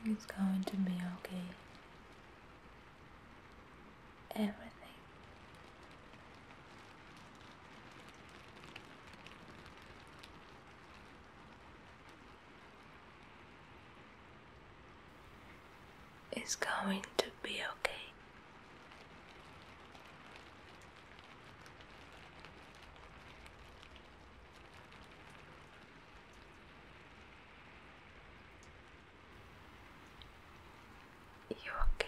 Everything is going to be okay. Everything. Is going to be okay. You okay?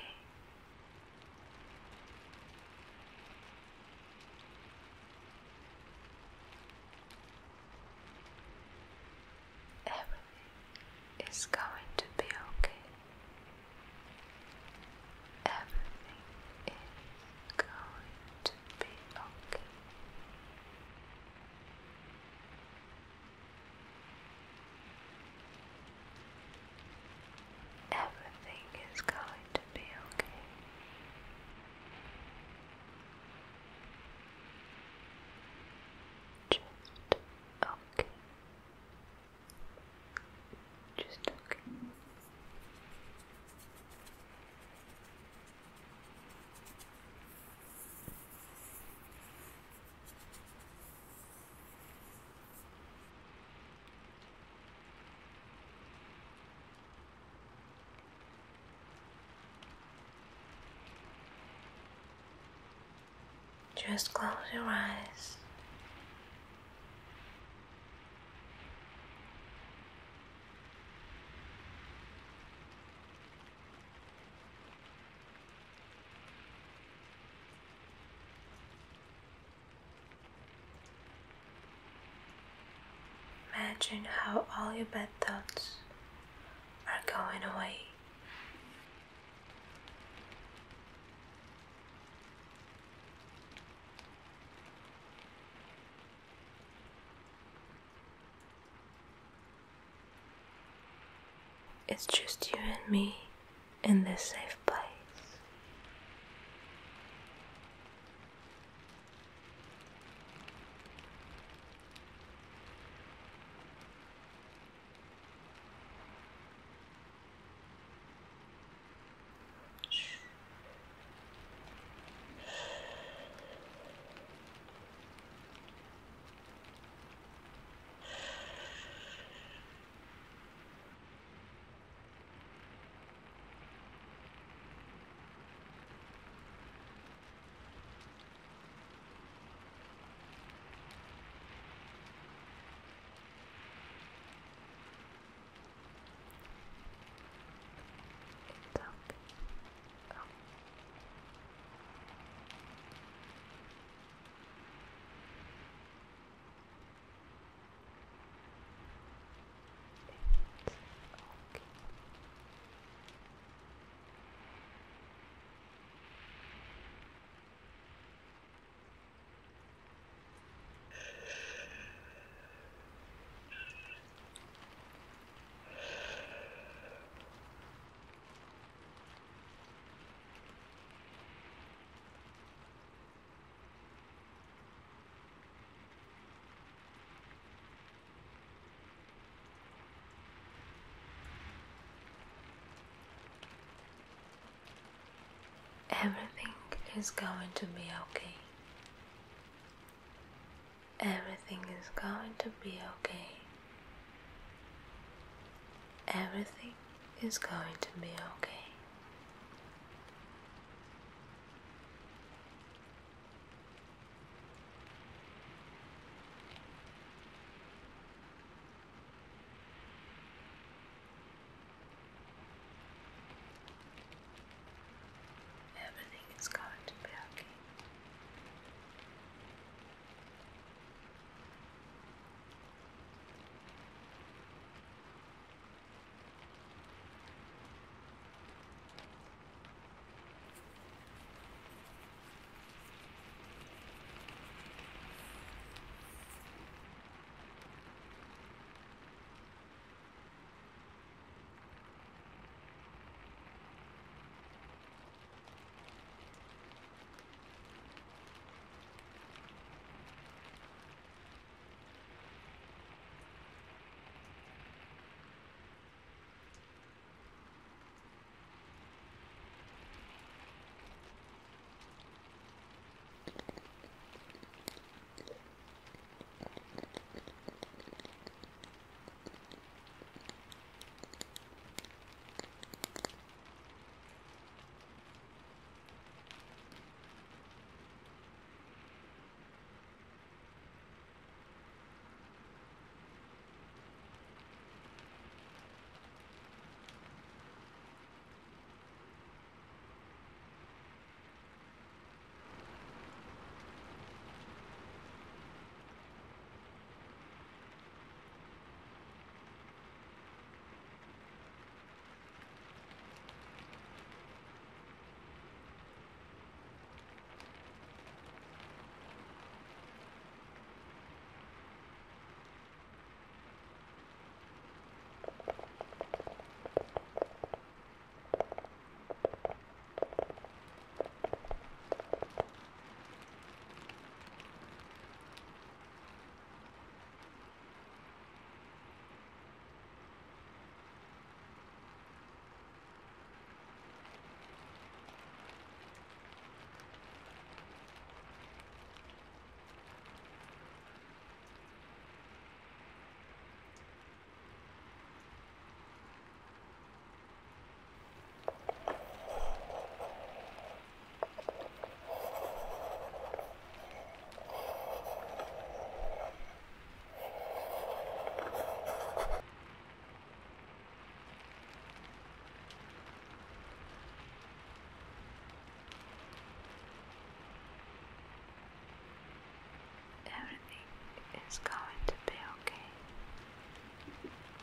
Everything is going to be okay. Everything is going to be okay. Everything is going to be okay. Just okay. Just okay. Just close your eyes. Imagine how all your bad thoughts are going away. It's just you and me in this safe place. It's okay. It's okay. Everything is going to be okay. Everything is going to be okay. Everything is going to be okay.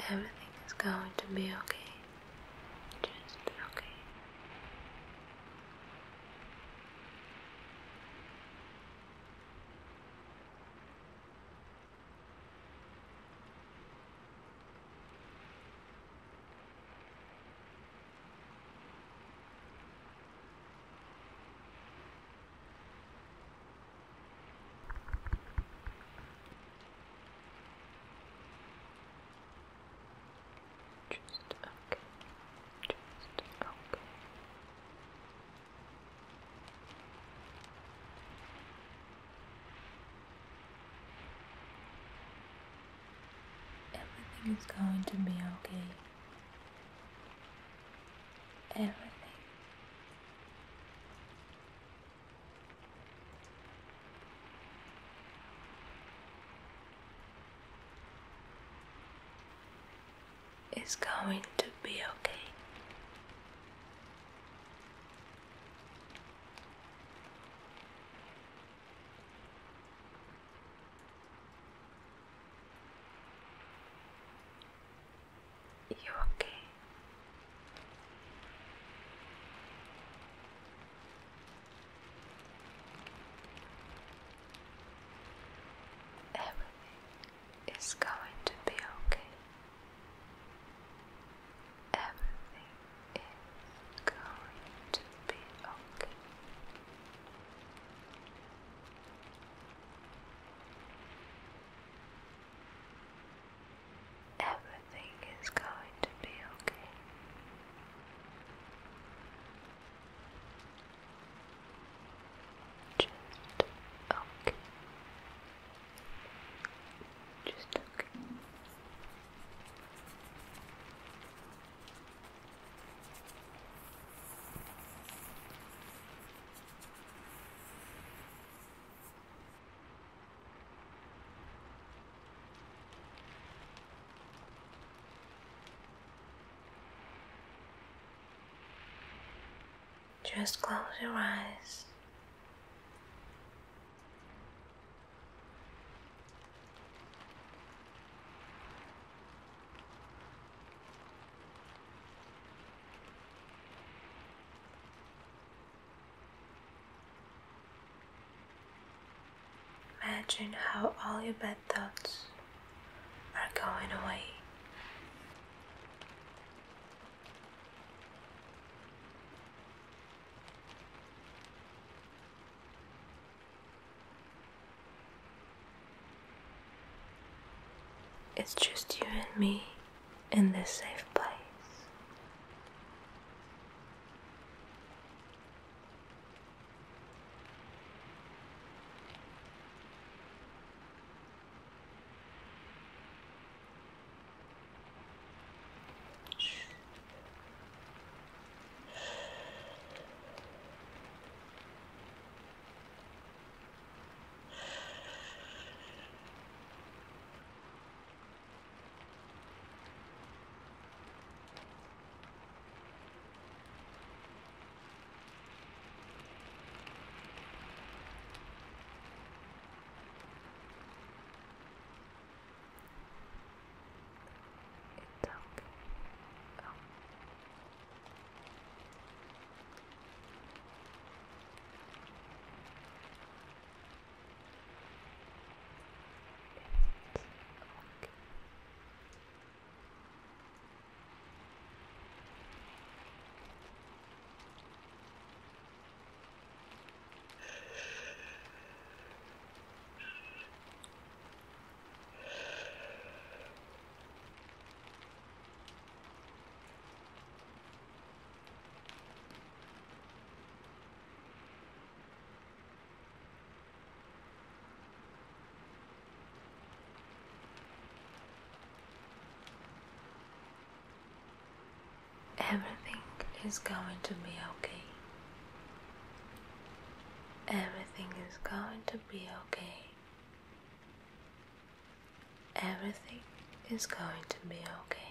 Everything is going to be okay. Just okay. Just okay. Just okay. Is going to be okay. Everything. Is going to be okay. You okay? Everything is going to be okay. Everything is going to be okay. Everything is going to be okay. Just okay. Just okay. Just close your eyes. Imagine how all your bad thoughts are going away. It's just you and me in this safe Everything is going to be okay. Everything is going to be okay. Everything is going to be okay.